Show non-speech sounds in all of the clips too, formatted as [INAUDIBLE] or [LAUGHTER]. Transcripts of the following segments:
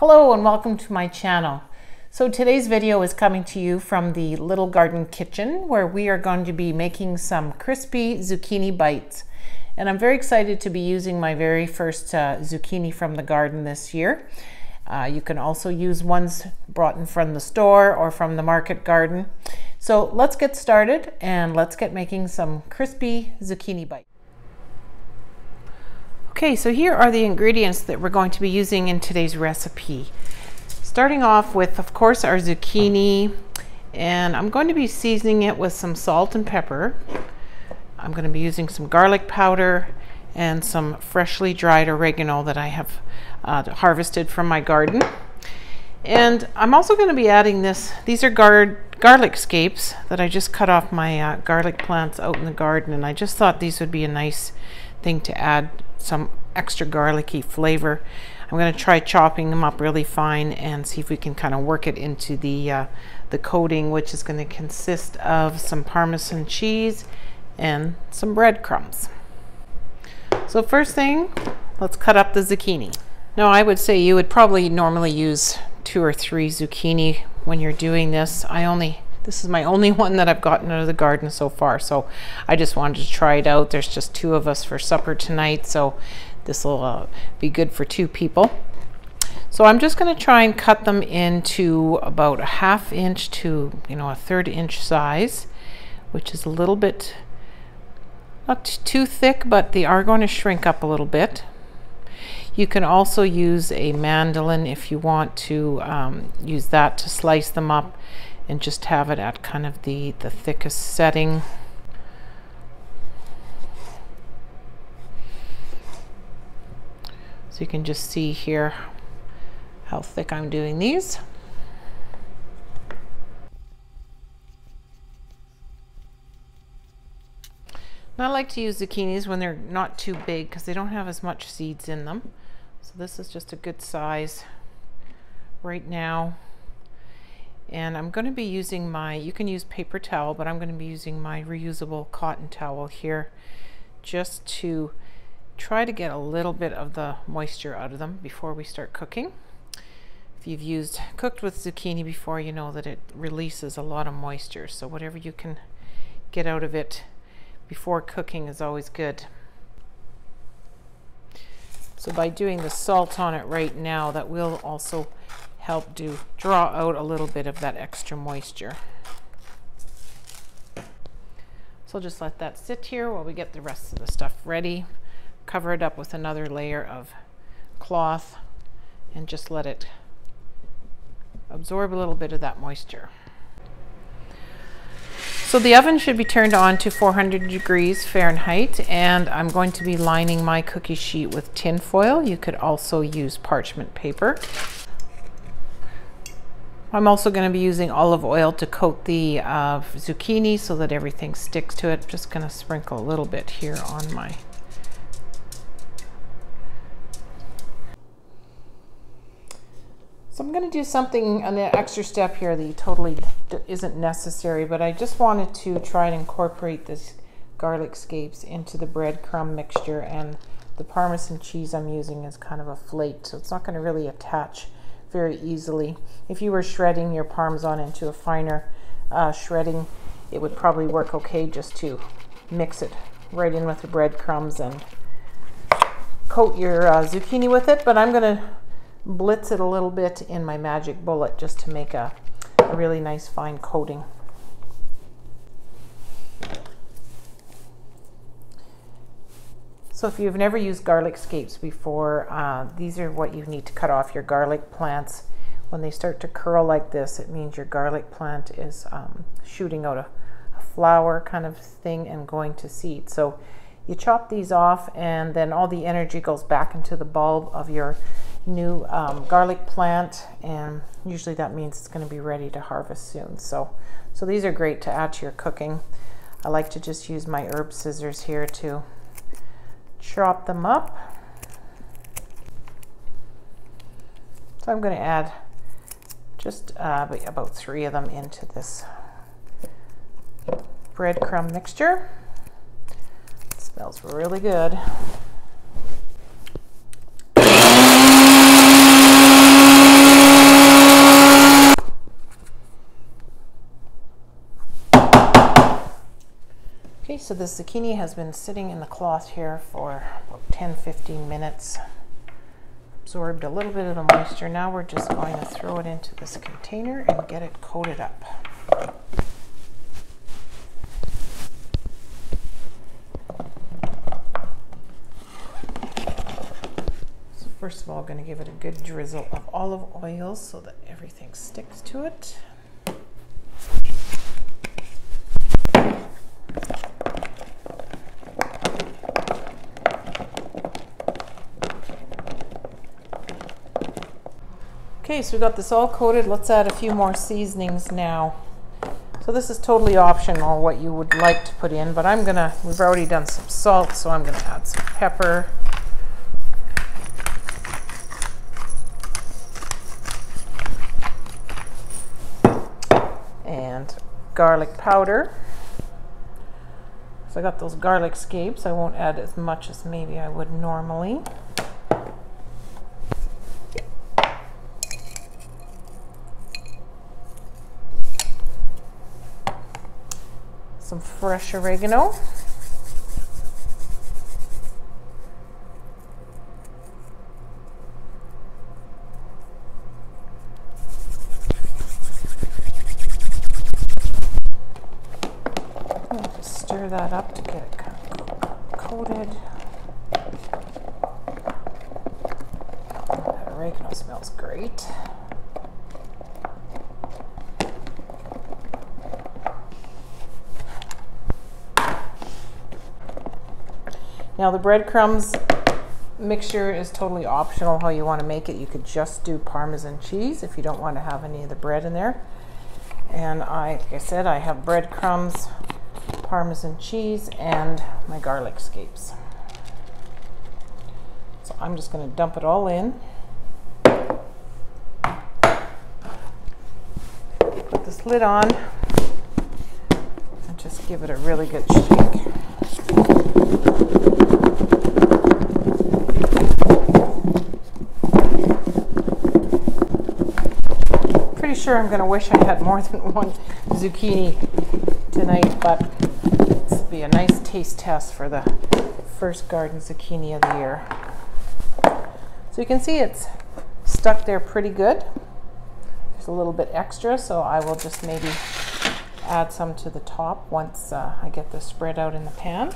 Hello and welcome to my channel. So today's video is coming to you from the Little Garden Kitchen where we are going to be making some crispy zucchini bites. And I'm very excited to be using my very first uh, zucchini from the garden this year. Uh, you can also use ones brought in from the store or from the market garden. So let's get started and let's get making some crispy zucchini bites. Okay, so here are the ingredients that we're going to be using in today's recipe. Starting off with, of course, our zucchini, and I'm going to be seasoning it with some salt and pepper. I'm going to be using some garlic powder and some freshly dried oregano that I have uh, harvested from my garden. And I'm also going to be adding this, these are gar garlic scapes that I just cut off my uh, garlic plants out in the garden, and I just thought these would be a nice thing to add some extra garlicky flavor. I'm going to try chopping them up really fine and see if we can kind of work it into the, uh, the coating, which is going to consist of some Parmesan cheese and some breadcrumbs. So first thing, let's cut up the zucchini. Now I would say you would probably normally use two or three zucchini when you're doing this. I only this is my only one that I've gotten out of the garden so far, so I just wanted to try it out. There's just two of us for supper tonight, so this will uh, be good for two people. So I'm just going to try and cut them into about a half inch to, you know, a third inch size, which is a little bit, not too thick, but they are going to shrink up a little bit. You can also use a mandolin if you want to um, use that to slice them up and just have it at kind of the, the thickest setting. So you can just see here how thick I'm doing these. I like to use zucchinis when they're not too big because they don't have as much seeds in them. So this is just a good size right now and I'm going to be using my you can use paper towel but I'm going to be using my reusable cotton towel here just to try to get a little bit of the moisture out of them before we start cooking. If you've used cooked with zucchini before you know that it releases a lot of moisture. So whatever you can get out of it before cooking is always good. So by doing the salt on it right now that will also help to draw out a little bit of that extra moisture. So I'll just let that sit here while we get the rest of the stuff ready. Cover it up with another layer of cloth and just let it absorb a little bit of that moisture. So the oven should be turned on to 400 degrees Fahrenheit and I'm going to be lining my cookie sheet with tin foil. You could also use parchment paper. I'm also going to be using olive oil to coat the uh, zucchini so that everything sticks to it. Just going to sprinkle a little bit here on my So I'm going to do something, an extra step here that totally isn't necessary, but I just wanted to try and incorporate this garlic scapes into the breadcrumb mixture and the Parmesan cheese I'm using is kind of a flake, so it's not going to really attach very easily. If you were shredding your Parmesan into a finer uh, shredding, it would probably work okay just to mix it right in with the breadcrumbs and coat your uh, zucchini with it. But I'm going to blitz it a little bit in my magic bullet just to make a, a really nice fine coating. So if you've never used garlic scapes before, uh, these are what you need to cut off your garlic plants. When they start to curl like this, it means your garlic plant is um, shooting out a, a flower kind of thing and going to seed. So you chop these off and then all the energy goes back into the bulb of your new um, garlic plant and usually that means it's going to be ready to harvest soon. So, so these are great to add to your cooking. I like to just use my herb scissors here to chop them up. So I'm going to add just uh, about three of them into this breadcrumb mixture. It smells really good. So the zucchini has been sitting in the cloth here for about 10-15 minutes. Absorbed a little bit of the moisture. Now we're just going to throw it into this container and get it coated up. So first of all, I'm going to give it a good drizzle of olive oil so that everything sticks to it. Okay, so we got this all coated. Let's add a few more seasonings now. So this is totally optional what you would like to put in, but I'm gonna, we've already done some salt, so I'm gonna add some pepper. And garlic powder. So I got those garlic scapes. I won't add as much as maybe I would normally. Some fresh oregano. Stir that up to get it kind of coated. That oregano smells great. Now the breadcrumbs mixture is totally optional how you want to make it. You could just do Parmesan cheese if you don't want to have any of the bread in there. And I, like I said, I have breadcrumbs, Parmesan cheese, and my garlic scapes. So I'm just going to dump it all in. Put this lid on and just give it a really good shake. Sure I'm going to wish I had more [LAUGHS] than one zucchini tonight, but this will be a nice taste test for the first garden zucchini of the year. So you can see it's stuck there pretty good. There's a little bit extra, so I will just maybe add some to the top once uh, I get this spread out in the pan.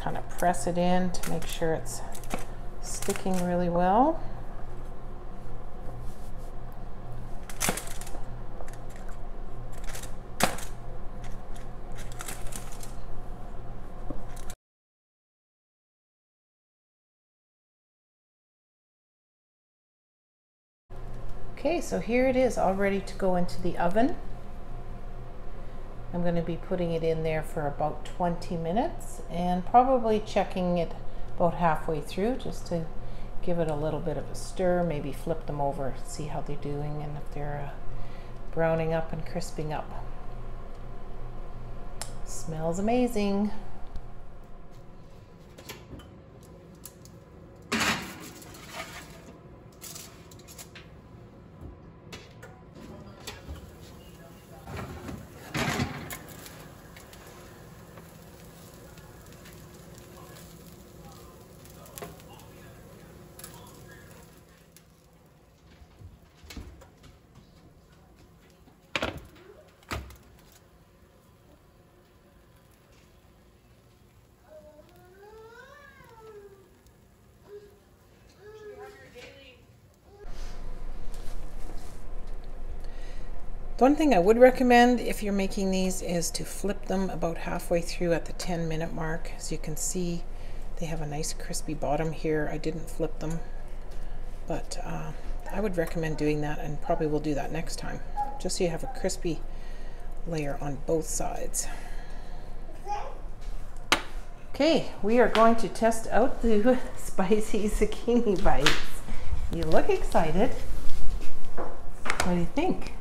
kind of press it in to make sure it's sticking really well. Okay, so here it is all ready to go into the oven. I'm going to be putting it in there for about 20 minutes and probably checking it about halfway through just to give it a little bit of a stir, maybe flip them over, see how they're doing and if they're uh, browning up and crisping up. Smells amazing. One thing I would recommend if you're making these is to flip them about halfway through at the 10 minute mark. As you can see, they have a nice crispy bottom here. I didn't flip them, but uh, I would recommend doing that and probably will do that next time, just so you have a crispy layer on both sides. Okay, we are going to test out the [LAUGHS] spicy [LAUGHS] zucchini bites. You look excited. What do you think?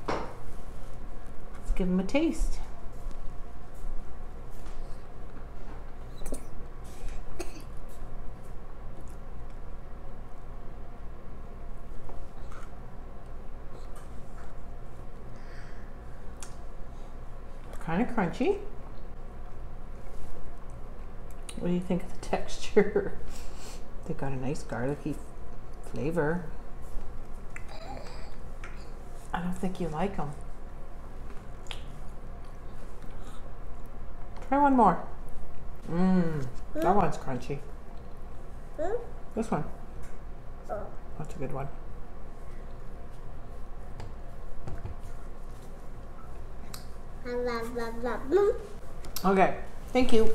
give them a taste. Kind of crunchy. What do you think of the [LAUGHS] texture? They've got a nice garlicky flavor. I don't think you like them. Try one more. Mmm, that one's crunchy. Hmm? This one. Oh. That's a good one. Okay, thank you.